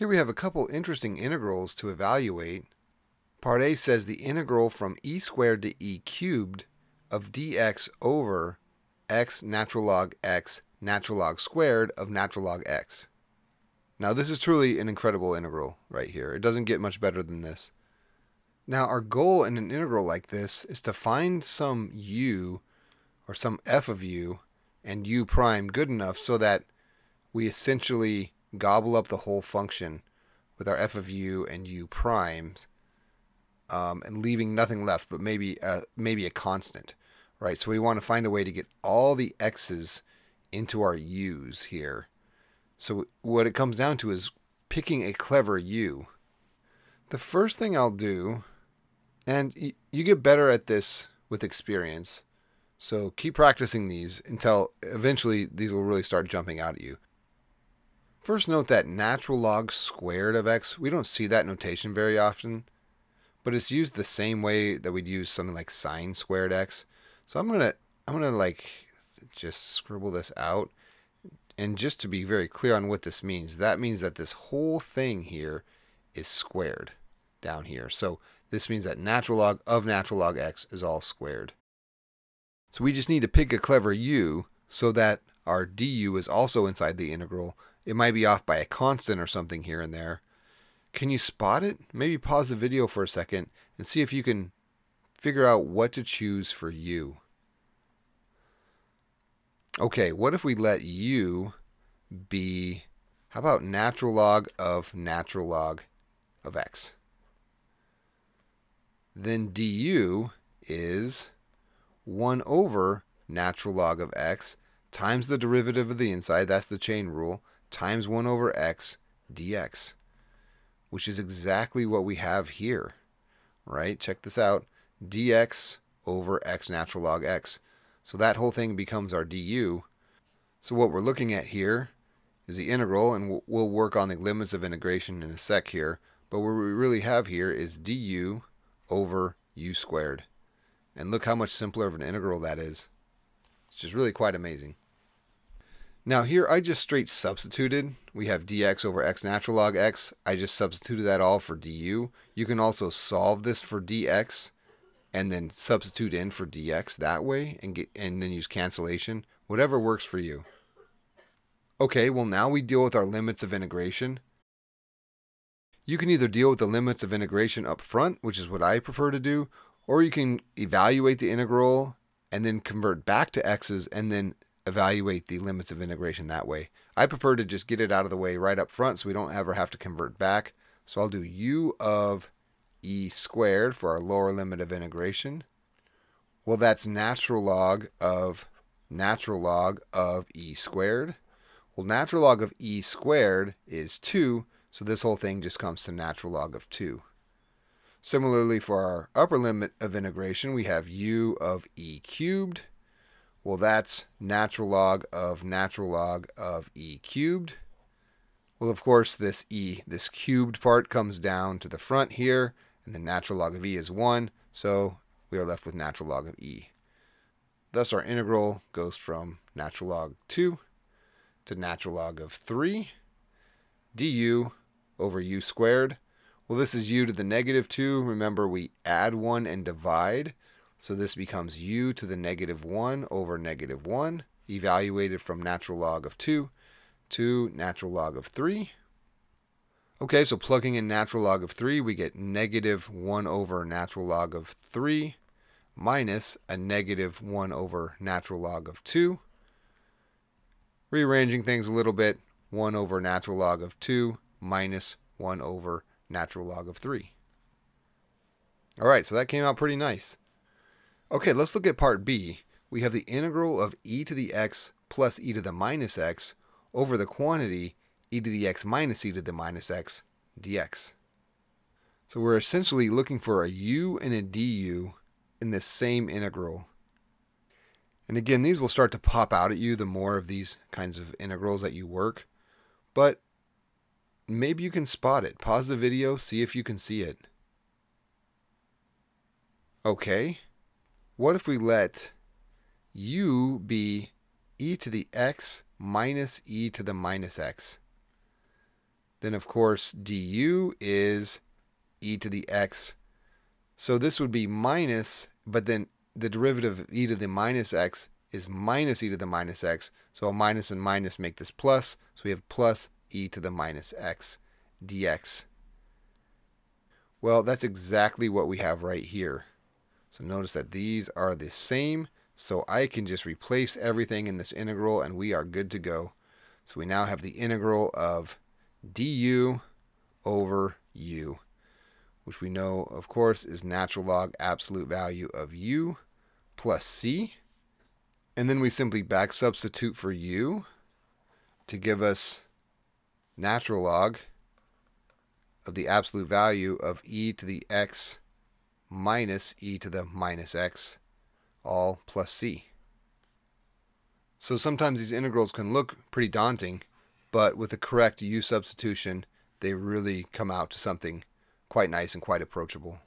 Here we have a couple interesting integrals to evaluate. Part A says the integral from e squared to e cubed of dx over x natural log x natural log squared of natural log x. Now this is truly an incredible integral right here. It doesn't get much better than this. Now our goal in an integral like this is to find some u or some f of u and u prime good enough so that we essentially gobble up the whole function with our f of u and u primes um, and leaving nothing left but maybe a, maybe a constant, right? So we want to find a way to get all the x's into our u's here. So what it comes down to is picking a clever u. The first thing I'll do, and you get better at this with experience, so keep practicing these until eventually these will really start jumping out at you. First note that natural log squared of x, we don't see that notation very often, but it's used the same way that we'd use something like sine squared x. So I'm going to I'm going to like just scribble this out. And just to be very clear on what this means, that means that this whole thing here is squared down here. So this means that natural log of natural log x is all squared. So we just need to pick a clever u so that our du is also inside the integral it might be off by a constant or something here and there. Can you spot it? Maybe pause the video for a second and see if you can figure out what to choose for u. Okay, what if we let u be, how about natural log of natural log of x? Then du is 1 over natural log of x times the derivative of the inside, that's the chain rule, times 1 over x dx, which is exactly what we have here, right? Check this out, dx over x natural log x. So that whole thing becomes our du. So what we're looking at here is the integral, and we'll work on the limits of integration in a sec here, but what we really have here is du over u squared. And look how much simpler of an integral that is. It's just really quite amazing. Now here I just straight substituted. We have dx over x natural log x. I just substituted that all for du. You can also solve this for dx and then substitute in for dx that way and get and then use cancellation. Whatever works for you. Okay, well now we deal with our limits of integration. You can either deal with the limits of integration up front, which is what I prefer to do, or you can evaluate the integral and then convert back to x's and then evaluate the limits of integration that way. I prefer to just get it out of the way right up front so we don't ever have to convert back. So I'll do u of e squared for our lower limit of integration. Well, that's natural log of natural log of e squared. Well, natural log of e squared is 2, so this whole thing just comes to natural log of 2. Similarly, for our upper limit of integration, we have u of e cubed well, that's natural log of natural log of e cubed. Well, of course, this e, this cubed part comes down to the front here, and the natural log of e is 1, so we are left with natural log of e. Thus, our integral goes from natural log 2 to natural log of 3 du over u squared. Well, this is u to the negative 2. Remember, we add 1 and divide. So this becomes u to the negative 1 over negative 1, evaluated from natural log of 2 to natural log of 3. Okay, so plugging in natural log of 3, we get negative 1 over natural log of 3 minus a negative 1 over natural log of 2. Rearranging things a little bit, 1 over natural log of 2 minus 1 over natural log of 3. All right, so that came out pretty nice. Okay, let's look at part B. We have the integral of e to the x plus e to the minus x over the quantity e to the x minus e to the minus x dx. So we're essentially looking for a u and a du in the same integral. And again, these will start to pop out at you the more of these kinds of integrals that you work. But maybe you can spot it. Pause the video, see if you can see it. Okay, what if we let u be e to the x minus e to the minus x? Then, of course, du is e to the x. So this would be minus, but then the derivative of e to the minus x is minus e to the minus x. So a minus and minus make this plus. So we have plus e to the minus x dx. Well, that's exactly what we have right here. So notice that these are the same. So I can just replace everything in this integral and we are good to go. So we now have the integral of du over u, which we know, of course, is natural log absolute value of u plus c. And then we simply back substitute for u to give us natural log of the absolute value of e to the x minus e to the minus x, all plus c. So sometimes these integrals can look pretty daunting, but with the correct u substitution, they really come out to something quite nice and quite approachable.